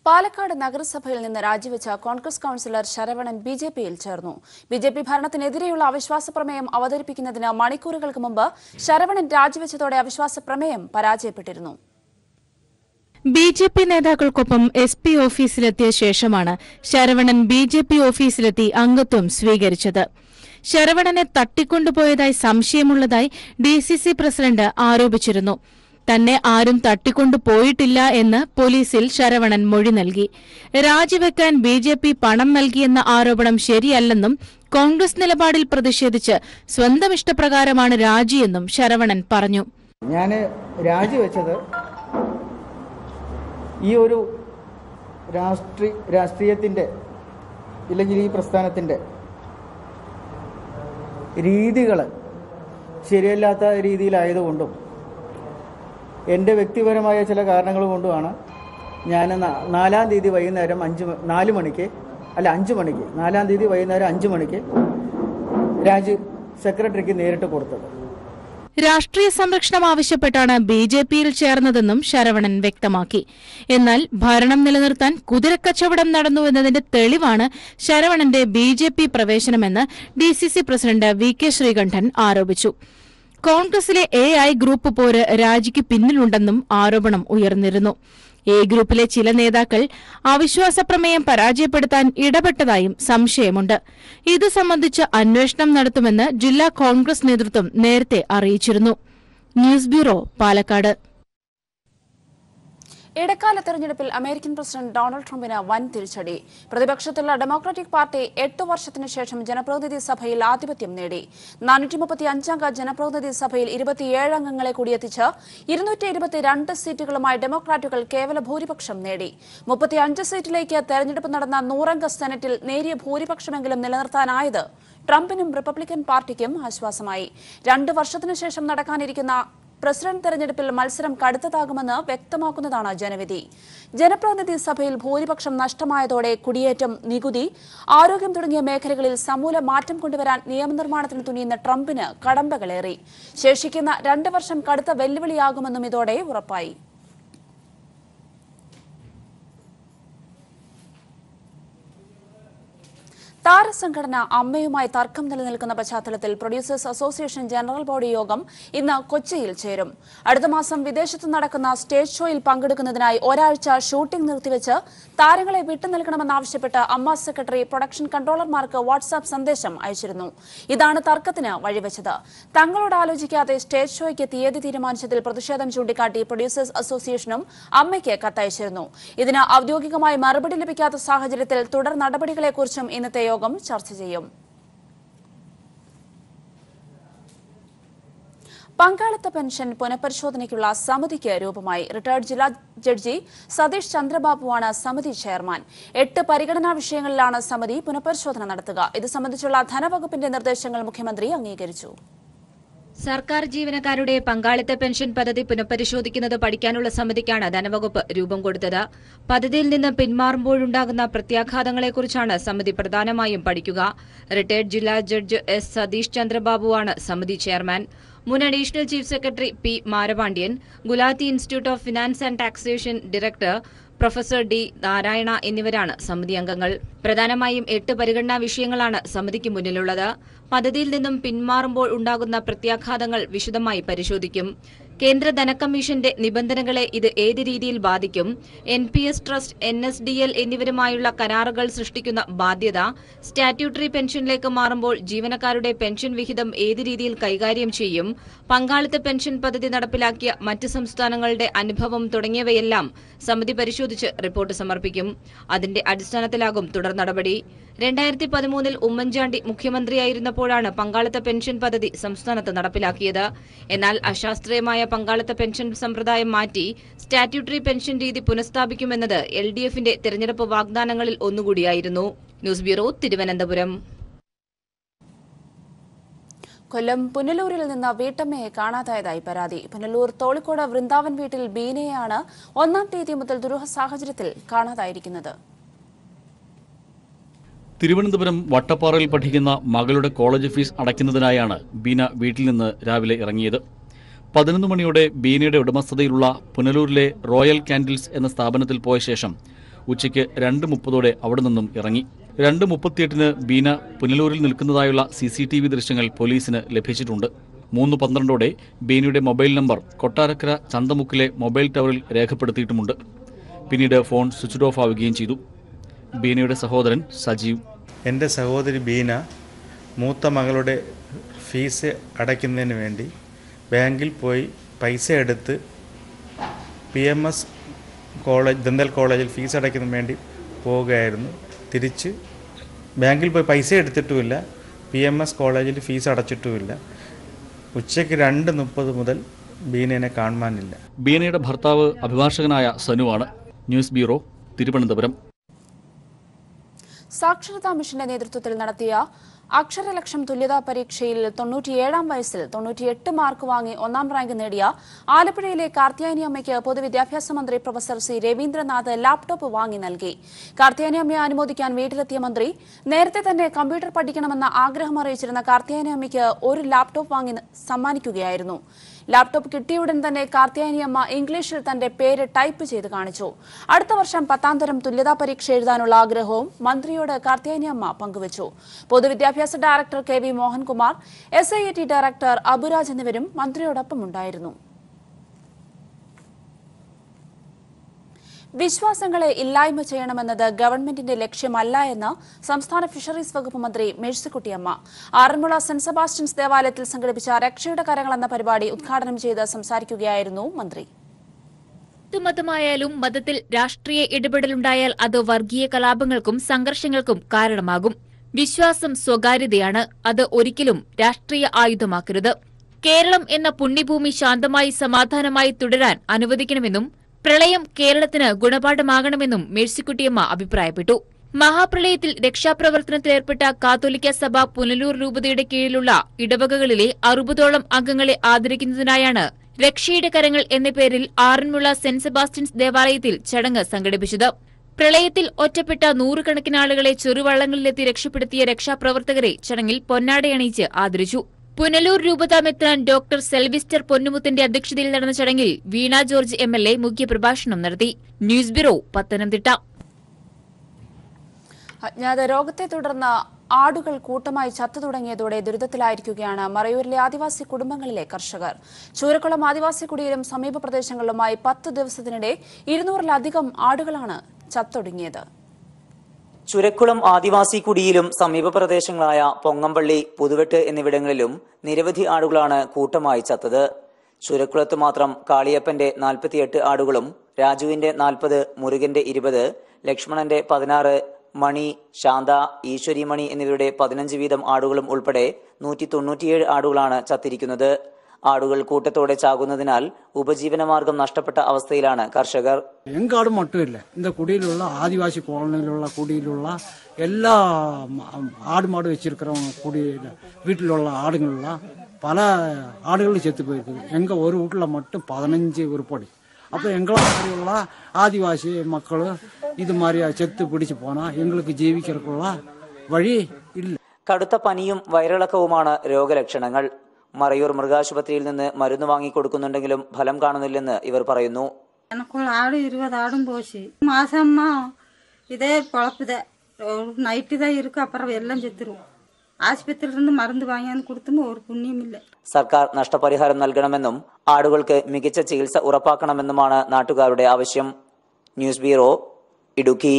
A: Palakkad നഗരസഭയിൽ നിന്ന് രാജിവെച്ച Congress councillor Saravanan B J പിയിൽ ചേർന്നു ബി ജെ പി ഭരണത്തിനെതിരെയുള്ള അവിശ്വാസ പ്രമേയം അവതരിപ്പിക്കുന്നതിന് മണിക്കൂറുകൾക്ക് മുമ്പ് ശരവണൻ രാജിവെച്ചതോടെ അവിശ്വാസ പ്രമേയം പരാജയപ്പെട്ടിരുന്നു
H: ബി ജെ പി നേതാക്കൾക്കൊപ്പം എസ് പി ഓഫീസിലെത്തിയ ശേഷമാണ് ശരവണൻ ബി ജെ പി ഓഫീസിലെത്തി അംഗത്വം സ്വീകരിച്ചത് ശരവണനെ തട്ടിക്കൊണ്ടുപോയതായി സംശയമുള്ളതായി ഡി സി സി പ്രസിഡന്റ് ആരോപിച്ചിരുന്നു തന്നെ ആരും തട്ടിക്കൊണ്ടു പോയിട്ടില്ല എന്ന് പോലീസിൽ ശരവണൻ മൊഴി നൽകി രാജിവെക്കാൻ ബി ജെ പി പണം നൽകിയെന്ന ആരോപണം ശരിയല്ലെന്നും കോൺഗ്രസ് നിലപാടിൽ പ്രതിഷേധിച്ച് സ്വന്തം ഇഷ്ടപ്രകാരമാണ് രാജിയെന്നും ശരവണൻ പറഞ്ഞു ഞാൻ രാജിവെച്ചത് ഈ ഒരു രാഷ്ട്രീയ രാഷ്ട്രീയത്തിൻ്റെ ഇല്ലെങ്കിൽ ഈ പ്രസ്ഥാനത്തിൻ്റെ
C: രീതികൾ ശരിയല്ലാത്ത രീതിയിലായതുകൊണ്ടും എൻ്റെ വ്യക്തിപരമായ ചില കാരണങ്ങൾ കൊണ്ടുമാണ് ഞാൻ നാലാം തീയതി വൈകുന്നേരം അഞ്ച് നാല് മണിക്ക് അല്ല അഞ്ച് മണിക്ക് നാലാം തീയതി വൈകുന്നേരം അഞ്ച് മണിക്ക് രാജ് സെക്രട്ടറിക്ക് നേരിട്ട് കൊടുത്തത്
H: രാഷ്ട്രീയ സംരക്ഷണം ആവശ്യപ്പെട്ടാണ് ബി ജെ പിയിൽ ചേർന്നതെന്നും ശരവണൻ വ്യക്തമാക്കി എന്നാൽ ഭരണം നിലനിർത്താൻ കുതിരക്കച്ചവടം നടന്നുവെന്നതിന്റെ തെളിവാണ് ശരവണന്റെ ബി ജെ പി പ്രവേശനമെന്ന് D C C president V K Sreekantan ആരോപിച്ചു കോൺഗ്രസിലെ എ ഐ ഗ്രൂപ്പ് പോര് രാജിക്ക് പിന്നിലുണ്ടെന്നും ആരോപണം ഉയർന്നിരുന്നു എ ഗ്രൂപ്പിലെ ചില നേതാക്കൾ അവിശ്വാസ പ്രമേയം പരാജയപ്പെടുത്താൻ ഇടപെട്ടതായും സംശയമുണ്ട് ഇതു സംബന്ധിച്ച് അന്വേഷണം നടത്തുമെന്ന് ജില്ലാ കോൺഗ്രസ് നേതൃത്വം നേരത്തെ അറിയിച്ചിരുന്നു ന്യൂസ് ബ്യൂറോ പാലക്കാട്
A: ഇടക്കാല തെരഞ്ഞെടുപ്പിൽ അമേരിക്കൻ പ്രസിഡന്റ് ഡൊണാൾഡ് ട്രംപിന് വൻ തിരിച്ചടി പ്രതിപക്ഷത്തുള്ള ഡെമോക്രാറ്റിക് പാർട്ടി എട്ട് വർഷത്തിനു ശേഷം ജനപ്രതിനിധി സഭയിൽ ആധിപത്യം നേടി നാനൂറ്റി ജനപ്രതിനിധി സഭയിൽ ഇരുപത്തിയേഴ് അംഗങ്ങളെ കൂടിയെത്തിച്ച് ഇരുന്നൂറ്റി സീറ്റുകളുമായി ഡെമോക്രാറ്റുകൾ കേവല ഭൂരിപക്ഷം നേടി മുപ്പത്തിയഞ്ച് സീറ്റിലേക്ക് തെരഞ്ഞെടുപ്പ് നടന്ന നൂറംഗ സെനറ്റിൽ നേരിയ ഭൂരിപക്ഷമെങ്കിലും നിലനിർത്താനായത് ട്രംപിനും റിപ്പബ്ലിക്കൻ പാർട്ടിക്കും ആശ്വാസമായി രണ്ട് വർഷത്തിനു ശേഷം നടക്കാനിരിക്കുന്ന പ്രസിഡന്റ് തെരഞ്ഞെടുപ്പിൽ മത്സരം കടുത്തതാകുമെന്ന് വ്യക്തമാക്കുന്നതാണ് ജനവിധി ജനപ്രതിനിധി സഭയിൽ ഭൂരിപക്ഷം നഷ്ടമായതോടെ കുടിയേറ്റം നികുതി ആരോഗ്യം തുടങ്ങിയ മേഖലകളിൽ സമൂല മാറ്റം കൊണ്ടുവരാൻ നിയമനിർമ്മാണത്തിന് തുനിയുന്ന ട്രംപിന് കടമ്പകളേറി ശേഷിക്കുന്ന രണ്ട് വർഷം കടുത്ത വെല്ലുവിളിയാകുമെന്നും ഇതോടെ ഉറപ്പായി താരസംഘടന അമ്മയുമായി തർക്കം നിലനിൽക്കുന്ന പശ്ചാത്തലത്തിൽ പ്രൊഡ്യൂസേഴ്സ് അസോസിയേഷൻ ജനറൽ ബോഡി യോഗം ഇന്ന് കൊച്ചിയിൽ ചേരും അടുത്ത മാസം വിദേശത്ത് നടക്കുന്ന സ്റ്റേജ് ഷോയിൽ പങ്കെടുക്കുന്നതിനായി ഒരാഴ്ച ഷൂട്ടിംഗ് നിർത്തിവെച്ച് താരങ്ങളെ വിട്ടുനിൽക്കണമെന്നാവശ്യപ്പെട്ട് അമ്മ സെക്രട്ടറി പ്രൊഡക്ഷൻ കൺട്രോളർമാർക്ക് വാട്സാപ്പ് സന്ദേശം അയച്ചിരുന്നു ഇതാണ് തർക്കത്തിന് വഴിവെച്ചത് തങ്ങളോട് ആലോചിക്കാതെ സ്റ്റേജ് ഷോയ്ക്ക് തീയതി തീരുമാനിച്ചതിൽ പ്രതിഷേധം ചൂണ്ടിക്കാട്ടി പ്രൊഡ്യൂസേഴ്സ് അസോസിയേഷനും അമ്മയ്ക്ക് കത്തയച്ചിരുന്നു ഇതിന് ഔദ്യോഗികമായി മറുപടി ലഭിക്കാത്ത സാഹചര്യത്തിൽ തുടർ നടപടികളെക്കുറിച്ചും ഇന്നത്തെ യോഗം യോഗം ചർച്ച ചെയ്യും പങ്കാളിത്ത പെൻഷൻ പുനഃപരിശോധനയ്ക്കുള്ള സമിതിക്ക് രൂപമായി റിട്ടയർഡ് ജില്ലാ ജഡ്ജി സതീഷ് ചന്ദ്രബാബുവാണ് സമിതി ചെയർമാൻ എട്ട് പരിഗണനാ വിഷയങ്ങളിലാണ് സമിതി പുനഃപരിശോധന നടത്തുക ഇത് സംബന്ധിച്ചുള്ള ധനവകുപ്പിന്റെ നിർദ്ദേശങ്ങൾ മുഖ്യമന്ത്രി അംഗീകരിച്ചു സർക്കാർ
I: ജീവനക്കാരുടെ പങ്കാളിത്ത പെൻഷൻ പദ്ധതി പുനഃപരിശോധിക്കുന്നത് പഠിക്കാനുള്ള സമിതിക്കാണ് ധനവകുപ്പ് രൂപം കൊടുത്തത് പദ്ധതിയിൽ നിന്ന് പിന്മാറുമ്പോഴുണ്ടാകുന്ന പ്രത്യാഘാതങ്ങളെക്കുറിച്ചാണ് സമിതി പ്രധാനമായും പഠിക്കുക റിട്ടയർഡ് ജില്ലാ ജഡ്ജ് എസ് സതീഷ് ചന്ദ്രബാബുവാണ് സമിതി ചെയർമാൻ മുൻ additional chief secretary P Marapandian Gulati institute of finance and taxation director professor D Narayana എന്നിവരാണ് സമിതി അംഗങ്ങൾ പ്രധാനമായും എട്ട് പരിഗണനാ വിഷയങ്ങളാണ് സമിതിക്ക് മുന്നിലുള്ളത് പദ്ധതിയിൽ നിന്നും പിന്മാറുമ്പോൾ ഉണ്ടാകുന്ന പ്രത്യാഘാതങ്ങൾ വിശദമായി പരിശോധിക്കും കേന്ദ്ര ധനക്കമ്മീഷന്റെ നിബന്ധനകളെ ഇത് ഏത് രീതിയിൽ ബാധിക്കും N P S trust N S D L എന്നിവരുമായുള്ള കരാറുകൾ സൃഷ്ടിക്കുന്ന ബാധ്യത സ്റ്റാറ്റ്യൂട്ടറി പെൻഷനിലേക്ക് മാറുമ്പോൾ ജീവനക്കാരുടെ പെൻഷൻ വിഹിതം ഏത് രീതിയിൽ കൈകാര്യം ചെയ്യും പങ്കാളിത്ത പെൻഷൻ പദ്ധതി നടപ്പിലാക്കിയ മറ്റ് സംസ്ഥാനങ്ങളുടെ അനുഭവം തുടങ്ങിയവയെല്ലാം സമിതി പരിശോധിച്ച് റിപ്പോർട്ട് സമർപ്പിക്കും അതിന്റെ അടിസ്ഥാനത്തിലാകും തുടർ നടപടി രണ്ടായിരത്തി പതിമൂന്നിൽ ഉമ്മൻചാണ്ടി മുഖ്യമന്ത്രിയായിരുന്നപ്പോഴാണ് പങ്കാളിത്ത പെൻഷൻ പദ്ധതി സംസ്ഥാനത്ത് നടപ്പിലാക്കിയത് എന്നാൽ അശാസ്ത്രീയമായ പങ്കാളിത്ത പെൻഷൻ സമ്പ്രദായം മാറ്റി സ്റ്റാറ്റ്യൂട്ടറി പെൻഷൻ രീതി പുനഃസ്ഥാപിക്കുമെന്നത് എൽ ഡി എഫിന്റെ തെരഞ്ഞെടുപ്പ് വാഗ്ദാനങ്ങളിൽ ഒന്നുകൂടിയായിരുന്നു ന്യൂസ് ബ്യൂറോ തിരുവനന്തപുരം
A: കൊല്ലം പുനലൂരിൽ നിന്ന് വീട്ടമ്മയെ കാണാതായതായി പരാതി പുനലൂർ തോളിക്കോട് വൃന്ദാവൻ വീട്ടിൽ ബീനയാണ് ഒന്നാം തീയതി മുതൽ ദുരൂഹ സാഹചര്യത്തിൽ കാണാതായിരിക്കുന്നത്
B: തിരുവനന്തപുരം വട്ടപ്പാറയിൽ പഠിക്കുന്ന മകളുടെ കോളേജ് ഫീസ് അടയ്ക്കുന്നതിനായാണ് ബീന വീട്ടിൽ നിന്ന് രാവിലെ ഇറങ്ങിയത് പതിനൊന്ന് മണിയോടെ ബീനയുടെ ഉടമസ്ഥതയിലുള്ള പുനലൂരിലെ റോയൽ കാൻഡിൽസ് എന്ന സ്ഥാപനത്തിൽ പോയ ശേഷം ഉച്ചയ്ക്ക് രണ്ട് മുപ്പതോടെ അവിടെ നിന്നും ഇറങ്ങി രണ്ട് മുപ്പത്തിയെട്ടിന് ബീന പുനലൂരിൽ നിൽക്കുന്നതായുള്ള സി സി ടി വി ദൃശ്യങ്ങൾ പോലീസിന് ലഭിച്ചിട്ടുണ്ട് മൂന്ന് പന്ത്രണ്ടോടെ ബീനയുടെ മൊബൈൽ നമ്പർ കൊട്ടാരക്കര ചന്തമുക്കിലെ മൊബൈൽ ടവറിൽ രേഖപ്പെടുത്തിയിട്ടുമുണ്ട് പിന്നീട് ഫോൺ സ്വിച്ച് ഓഫ് ആവുകയും ചെയ്തു ബീനയുടെ സഹോദരൻ സജീവ് എൻ്റെ സഹോദരി ബീന മൂത്ത മകളുടെ ഫീസ് അടയ്ക്കുന്നതിന് വേണ്ടി
E: ബാങ്കിൽ പോയി പൈസ എടുത്ത് P M S college dental കോളേജിൽ ഫീസ് അടയ്ക്കുന്നതിന് വേണ്ടി പോവുകയായിരുന്നു തിരിച്ച് ബാങ്കിൽ പോയി പൈസ എടുത്തിട്ടുമില്ല പി എം എസ് കോളേജിൽ ഫീസ് അടച്ചിട്ടുമില്ല ഉച്ചയ്ക്ക് രണ്ട്
B: മുപ്പത് മുതൽ ബീനയെ കാണുവാനില്ല ബീനയുടെ ഭർത്താവ് അഭിഭാഷകനായ സനുവാണ് ന്യൂസ് ബ്യൂറോ തിരുവനന്തപുരം
A: സാക്ഷരതാ മിഷന്റെ നേതൃത്വത്തിൽ നടത്തിയ അക്ഷരലക്ഷം തുല്യതാ പരീക്ഷയിൽ തൊണ്ണൂറ്റിയേഴാം വയസ്സിൽ തൊണ്ണൂറ്റിയെട്ട് മാർക്ക് വാങ്ങി ഒന്നാം റാങ്ക് നേടിയ ആലപ്പുഴയിലെ കാർത്യാനി അമ്മയ്ക്ക് പൊതുവിദ്യാഭ്യാസ മന്ത്രി പ്രൊഫസർ സി രവീന്ദ്രനാഥ് ലാപ്ടോപ്പ് വാങ്ങി നൽകി കാർത്യാനി അമ്മയെ അനുമോദിക്കാൻ വീട്ടിലെത്തിയ മന്ത്രി നേരത്തെ തന്നെ കമ്പ്യൂട്ടർ പഠിക്കണമെന്ന ആഗ്രഹം അറിയിച്ചിരുന്ന കാർത്യാനി അമ്മയ്ക്ക് ഒരു ലാപ്ടോപ്പ് വാങ്ങി സമ്മാനിക്കുകയായിരുന്നു ലാപ്ടോപ്പ് കിട്ടിയുടൻ തന്നെ കാർത്തിയാനിയമ്മ ഇംഗ്ലീഷിൽ തന്റെ പേര് ടൈപ്പ് ചെയ്ത് കാണിച്ചു അടുത്ത വർഷം പത്താം തരം തുല്യതാ പരീക്ഷ എഴുതാനുള്ള ആഗ്രഹവും മന്ത്രിയോട് കാർത്തിയാനിയമ്മ പങ്കുവച്ചു പൊതുവിദ്യാഭ്യാസ director K V Mohankumar S I director Aburaj എന്നിവരും മന്ത്രിയോടൊപ്പമുണ്ടായിരുന്നു വിശ്വാസങ്ങളെ ഇല്ലായ്മ ചെയ്യണമെന്നത് ഗവൺമെന്റിന്റെ ലക്ഷ്യമല്ല എന്ന് സംസ്ഥാന ഫിഷറീസ് വകുപ്പ് മന്ത്രി മേഴ്സിക്കുട്ടിയമ്മ ആറന്മുള സെന്റ് സെബാസ്റ്റ്യൻസ് ദേവാലയത്തിൽ സംഘടിപ്പിച്ച രക്ഷയുടെ കരങ്ങൾ എന്ന പരിപാടി ഉദ്ഘാടനം ചെയ്ത് സംസാരിക്കുകയായിരുന്നു മന്ത്രി ഹിന്ദുമതമായാലും മതത്തിൽ
D: രാഷ്ട്രീയ ഇടപെടലുണ്ടായാൽ അത് വർഗീയ കലാപങ്ങൾക്കും സംഘർഷങ്ങൾക്കും കാരണമാകും വിശ്വാസം സ്വകാര്യതയാണ് അത് ഒരിക്കലും രാഷ്ട്രീയ ആയുധമാക്കരുത് കേരളം എന്ന പുണ്യഭൂമി ശാന്തമായി സമാധാനമായി തുടരാൻ അനുവദിക്കണമെന്നും പ്രളയം കേരളത്തിന് ഗുണപാഠമാകണമെന്നും മേഴ്സിക്കുട്ടിയമ്മ അഭിപ്രായപ്പെട്ടു മഹാപ്രളയത്തിൽ രക്ഷാപ്രവർത്തനത്തിലേർപ്പെട്ട കാത്തോലിക്ക സഭ പുനലൂർ രൂപതയുടെ കീഴിലുള്ള ഇടവകകളിലെ അറുപതോളം അംഗങ്ങളെ ആദരിക്കുന്നതിനായാണ് രക്ഷയുടെ കരങ്ങൾ എന്ന പേരിൽ ആറന്മുള സെന്റ് സെബാസ്റ്റ്യൻസ് ദേവാലയത്തിൽ ചടങ്ങ് സംഘടിപ്പിച്ചത് പ്രളയത്തിൽ ഒറ്റപ്പെട്ട നൂറുകണക്കിനാളുകളെ ചെറുവള്ളങ്ങളിലെത്തി രക്ഷപ്പെടുത്തിയ രക്ഷാപ്രവർത്തകരെ ചടങ്ങിൽ പൊന്നാടയണിയിച്ച് ആദരിച്ചു പുനലൂർ മെത്രാൻ ഡോക്ടർ സെൽവിസ്റ്റർ പൊന്നുമുത്തിന്റെ അധ്യക്ഷതയിൽ നടന്ന ചടങ്ങിൽ Veena George M L A മുഖ്യപ്രഭാഷണം നടത്തി ന്യൂസ് ബ്യൂറോ പത്തനംതിട്ട
A: അജ്ഞാത രോഗത്തെ തുടർന്ന് ആടുകൾ കൂട്ടമായി ചത്തു തുടങ്ങിയതോടെ ദുരിതത്തിലായിരിക്കുകയാണ് മറയൂരിലെ ആദിവാസി കുടുംബങ്ങളിലെ കർഷകർ ചൂരക്കുളം ആദിവാസി കുടിയിലും സമീപ പ്രദേശങ്ങളിലുമായി പത്ത് ദിവസത്തിനിടെ ഇരുന്നൂറിലധികം ആടുകളാണ് ചത്തൊടുങ്ങിയത്
J: ചുരക്കുളം ആദിവാസി കുടിയിലും സമീപ പ്രദേശങ്ങളായ പൊങ്ങമ്പള്ളി പുതുവെട്ട് എന്നിവിടങ്ങളിലും നിരവധി ആടുകളാണ് കൂട്ടമായി ചത്തത് ചുരക്കുളത്ത് മാത്രം കാളിയപ്പന്റെ നാൽപ്പത്തിയെട്ട് ആടുകളും രാജുവിന്റെ നാൽപ്പത് മുരുകന്റെ ഇരുപത് ലക്ഷ്മണന്റെ പതിനാറ് മണി ശാന്ത ഈശ്വരി മണി എന്നിവരുടെ പതിനഞ്ച് വീതം ആടുകളും ഉൾപ്പെടെ നൂറ്റി തൊണ്ണൂറ്റിയേഴ് ആടുകളാണ് ചത്തിരിക്കുന്നത് ആടുകൾ കൂട്ടത്തോടെ ചാകുന്നതിനാൽ ഉപജീവനമാർഗം നഷ്ടപ്പെട്ട അവസ്ഥയിലാണ് കർഷകർ
C: എങ്കാട് മട്ടുമില്ല ഇന്ന കുടിയിലുള്ള ആദിവാസി കോളനിയിലുള്ള കുടിയിലുള്ള എല്ലാ ആടുമാട് വെച്ചിരിക്കുന്ന കുടിയിൽ വീട്ടിലുള്ള ആടുകളുള്ള പല ஆடுகள் செத்து போயிருக்குது எங்கள் ஒரு வீட்டில் மட்டும் பதினஞ்சு உருப்படி அப்போ எங்களை மாதிரியுள்ள ஆதிவாசி மக்கள் இது மாதிரி செத்து பிடிச்சு போனால் எங்களுக்கு ஜீவிக்கிறதுக்குள்ள வழி
J: കടുത്ത പനിയും വയറിളക്കവുമാണ് രോഗലക്ഷണങ്ങൾ മറയൂർ മൃഗാശുപത്രിയിൽ നിന്ന് മരുന്ന് വാങ്ങിക്കൊടുക്കുന്നുണ്ടെങ്കിലും ഫലം കാണുന്നില്ലെന്ന് ഇവർ പറയുന്നു எனக்குள்ள ஆடு இருபது ஆடும் போச்சு
I: மாசமா இதே பொழப்புத நைட்டு தான் இருக்கு அப்புறம் எல்லாம் செத்துருவோம் ആശുപത്രിയിലിരുന്ന് മരുന്ന് വാങ്ങിയാന്ന് കൊടുത്തും ഒരു പുണ്യമില്ല
J: സർക്കാർ നഷ്ടപരിഹാരം നൽകണമെന്നും ആടുകൾക്ക് മികച്ച ചികിത്സ ഉറപ്പാക്കണമെന്നുമാണ് നാട്ടുകാരുടെ ആവശ്യം ന്യൂസ് ബ്യൂറോ ഇടുക്കി